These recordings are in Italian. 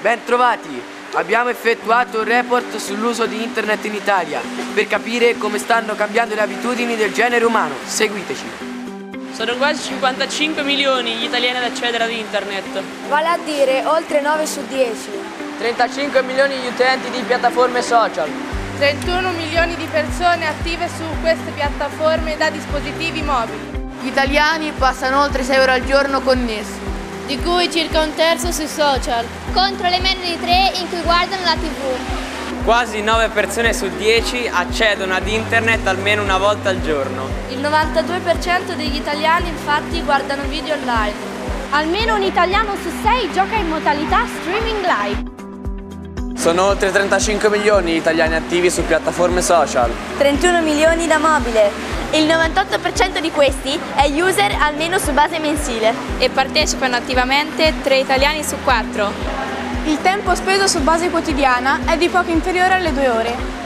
Ben trovati! Abbiamo effettuato un report sull'uso di internet in Italia per capire come stanno cambiando le abitudini del genere umano. Seguiteci! Sono quasi 55 milioni gli italiani ad accedere ad internet. Vale a dire oltre 9 su 10. 35 milioni di utenti di piattaforme social. 31 milioni di persone attive su queste piattaforme da dispositivi mobili. Gli italiani passano oltre 6 ore al giorno connessi di cui circa un terzo sui social, contro le meno di tre in cui guardano la tv. Quasi 9 persone su 10 accedono ad internet almeno una volta al giorno. Il 92% degli italiani infatti guardano video online. Almeno un italiano su 6 gioca in modalità streaming live. Sono oltre 35 milioni gli italiani attivi su piattaforme social. 31 milioni da mobile. Il 98% di questi è user almeno su base mensile. E partecipano attivamente 3 italiani su 4. Il tempo speso su base quotidiana è di poco inferiore alle 2 ore.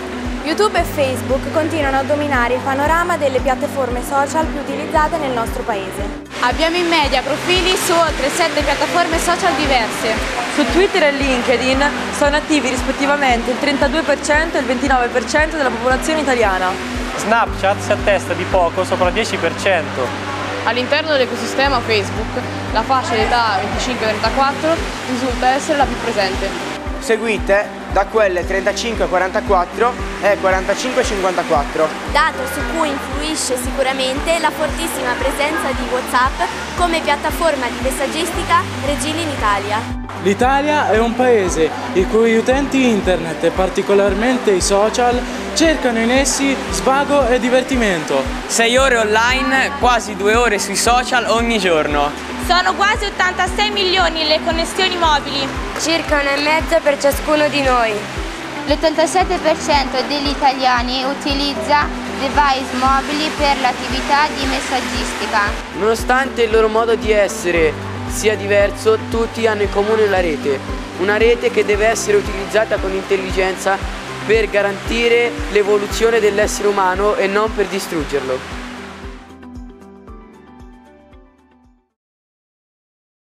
YouTube e Facebook continuano a dominare il panorama delle piattaforme social più utilizzate nel nostro paese. Abbiamo in media profili su oltre 7 piattaforme social diverse. Su Twitter e LinkedIn sono attivi rispettivamente il 32% e il 29% della popolazione italiana. Snapchat si attesta di poco sopra il 10%. All'interno dell'ecosistema Facebook la fascia d'età 25-34 risulta essere la più presente. Seguite da quelle 35-44 e 45-54. Dato su cui influisce sicuramente la fortissima presenza di WhatsApp come piattaforma di messaggistica regina in Italia. L'Italia è un paese i cui utenti internet e particolarmente i social cercano in essi svago e divertimento. 6 ore online, quasi 2 ore sui social ogni giorno. Sono quasi 86 milioni le connessioni mobili. Circa una e mezza per ciascuno di noi. L'87% degli italiani utilizza device mobili per l'attività di messaggistica. Nonostante il loro modo di essere sia diverso, tutti hanno in comune la rete. Una rete che deve essere utilizzata con intelligenza per garantire l'evoluzione dell'essere umano e non per distruggerlo.